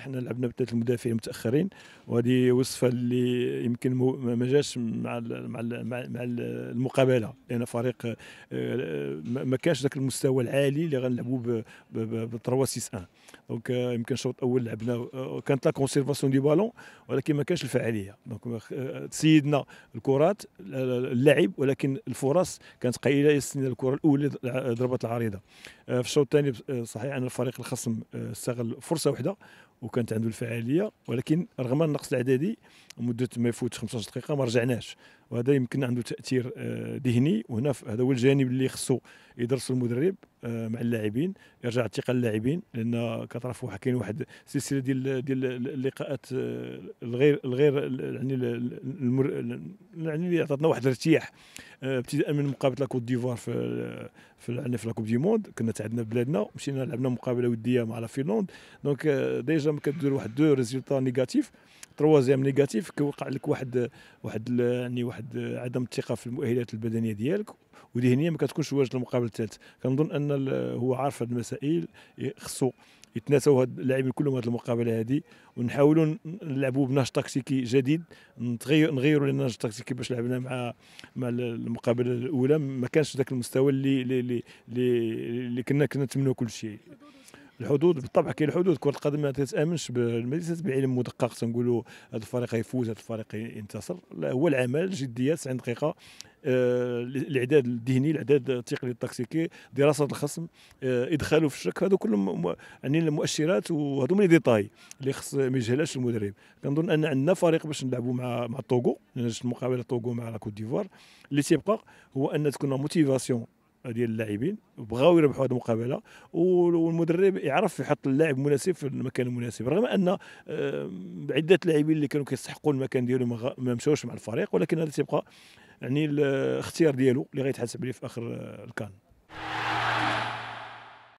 حنا لعبنا بثلاث المدافعين متأخرين وهذه وصفة اللي يمكن ما جاش مع مع مع المقابلة. لأن فريق آه، ما كانش ذاك المستوى العالي اللي غنلعبوا ب 3 6 1 donc يمكن الشوط الأول لعبنا آه، كانت la conservation du ballon ولكن ما كانش الفعاليه donc تسيدنا الكرات اللعب ولكن الفرص كانت قليلة باستثناء الكرة الأولى ضربت العارضة. في الشوط الثاني صحيح أن الفريق الخصم استغل فرصة واحدة وكانت عنده الفعالية ولكن رغم النقص العددي مدة ما يفوت 15 دقيقة ما رجعناش. وهذا يمكن عنده تأثير آه، ذهني وهنا هذا هو الجانب اللي خصو يدرس المدرب. مع اللاعبين يرجع الثقة للاعبين لأن كتعرفوا كاين واحد السلسلة ديال ديال اللقاءات آه، الغير الغير يعني المر يعني اللي عطاتنا واحد الارتياح. ابتداء من مقابلة la Côte d'Ivoire في في يعني في la Coupe du Monde كنا تعدنا بلادنا مشينا لعبنا مقابلة ودية مع la Finlande donc déjà كدير واحد deux résultats négatifs. troisième négatif كيوقع لك واحد واحد يعني واحد عدم الثقة في المؤهلات البدنية ديالك. وذهنيا ما كتكونش واجد المقابله الثالث. كنظن أن هو عارف هذه المسائل خصو يتناسوا هاد اللاعبين كلهم هذه المقابلة هذه ونحاولوا نلعبوا بنهج تكتيكي جديد نغيروا النهج التكتيكي باش لعبنا مع مع المقابلة الأولى. ما كانش ذاك المستوى اللي اللي اللي, كنا كنا نتمنوا كل شيء. الحدود بالطبع كاين الحدود. كرة القدم ما تتأمنش ليست بعلم مدقق تنقولوا هذا الفريق يفوز هذا الفريق ينتصر. لا هو العمل الجديه 90 دقيقة. الإعداد الذهني الإعداد التقني التكتيكي دراسة الخصم آه إدخاله في الشك. هذو كلهم يعني المؤشرات وهذو من ديتاي اللي خص ما يجهلهاش المدرب. كنظن أن عندنا فريق باش نلعبوا مع مع الطوغو المقابله الطوغو مع la Côte d'Ivoire. اللي تيبقى هو أن تكون motivation ديال اللاعبين بغاو يربحوا هذه المقابلة والمدرب يعرف يحط اللاعب المناسب في المكان المناسب رغم أن آه، عدة لاعبين اللي كانوا كيستحقوا المكان ديالهم ما مشاوش مع الفريق ولكن هذا تيبقى يعني الاختيار ديالو اللي غيتحاسب عليه في آخر الكان.